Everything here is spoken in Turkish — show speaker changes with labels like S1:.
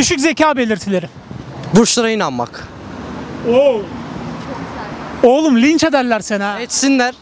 S1: Düşük zeka belirtileri.
S2: Burçlara inanmak.
S1: Oo. Oğlum linç ederler seni ha.
S2: Etsinler.